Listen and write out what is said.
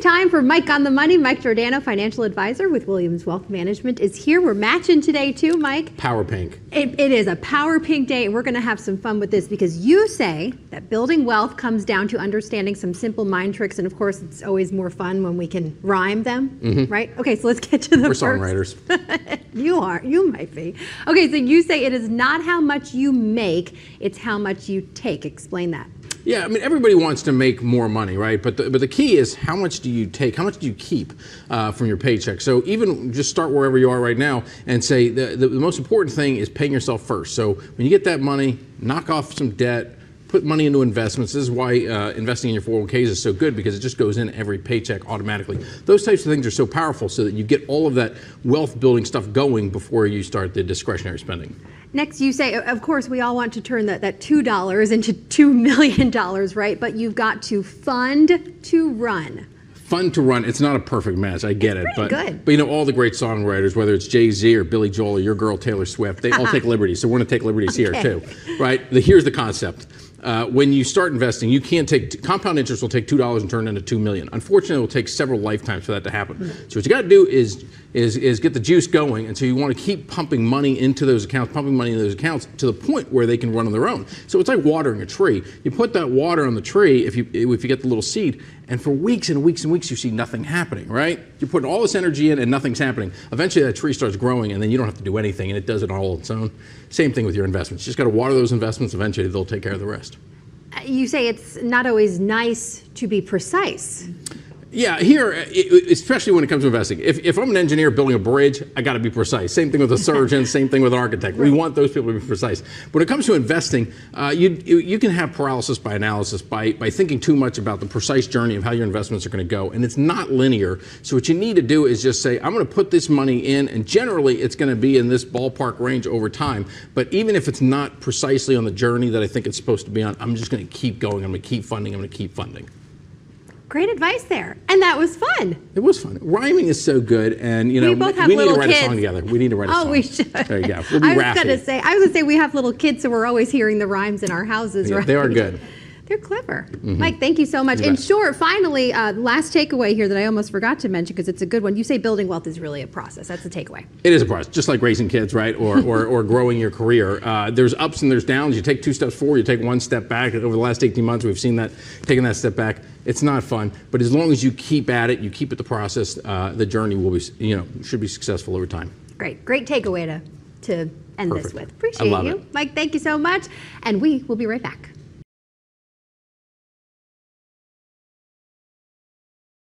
time for Mike on the Money. Mike Giordano, financial advisor with Williams Wealth Management, is here. We're matching today too, Mike. Power pink. It, it is a power pink day, and we're going to have some fun with this because you say that building wealth comes down to understanding some simple mind tricks, and of course, it's always more fun when we can rhyme them, mm-hmm. right? Okay, so let's get to the We're first. songwriters. You are. You might be. Okay, so you say it is not how much you make, it's how much you take. Explain that. Yeah, I mean, everybody wants to make more money, right? But the, but the key is how much do you take? How much do you keep uh, from your paycheck? So even just start wherever you are right now and say the, the, the most important thing is paying yourself first. So when you get that money, knock off some debt, put money into investments. This is why uh, investing in your 401ks is so good because it just goes in every paycheck automatically. Those types of things are so powerful so that you get all of that wealth building stuff going before you start the discretionary spending. Next, you say, of course, we all want to turn that, that $2 into $2 million, right? But you've got to fund to run. fun to run. It's not a perfect match. I get it, but good. but you know all the great songwriters, whether it's Jay Z or Billy Joel or your girl Taylor Swift, they all take liberties. So we're going to take liberties here too, right? The, here's the concept. Uh, when you start investing, you can't take compound interest will take two dollars and turn into two million. Unfortunately, it will take several lifetimes for that to happen. So what you got to do is is is get the juice going, and so you want to keep pumping money into those accounts, pumping money into those accounts to the point where they can run on their own. So it's like watering a tree. You put that water on the tree if you if you get the little seed, and for weeks and weeks and weeks you see nothing happening, right? You're putting all this energy in and nothing's happening. Eventually that tree starts growing and then you don't have to do anything and it does it all on its own. Same thing with your investments. You just got to water those investments. Eventually they'll take care of the rest. You say it's not always nice to be precise. Yeah, here, especially when it comes to investing, if, if I'm an engineer building a bridge, I got to be precise. Same thing with a surgeon, same thing with an architect. We want those people to be precise. When it comes to investing, uh, you, you you can have paralysis by analysis by, by thinking too much about the precise journey of how your investments are going to go, and it's not linear. So what you need to do is just say, I'm going to put this money in, and generally it's going to be in this ballpark range over time. But even if it's not precisely on the journey that I think it's supposed to be on, I'm just going to keep going. I'm going to keep funding. I'm going to keep funding. Great advice there. And that was fun. It was fun. Rhyming is so good, and you know We both have we need to write a song together. We need to write a Oh, song. Oh, we should. There you go. We'll be I was Raffi. gonna say, I was gonna say we have little kids, so we're always hearing the rhymes in our houses, Yeah, right? they are good. Mm-hmm. They're clever. Mike, thank you so much. Bet. short, finally, uh, last takeaway here that I almost forgot to mention because it's a good one. You say building wealth is really a process. That's the takeaway. It is a process, just like raising kids, right? Or, or, or growing your career. Uh, there's ups and there's downs. You take two steps forward, you take one step back. Over the last 18 months, we've seen that taking that step back. It's not fun, but as long as you keep at it, you keep at the process, uh, the journey will be, you know, should be successful over time. Great, great takeaway to to end this Perfect. with. I Appreciate you, it. Mike. Thank you so much, and we will be right back.